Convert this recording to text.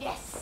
Yes.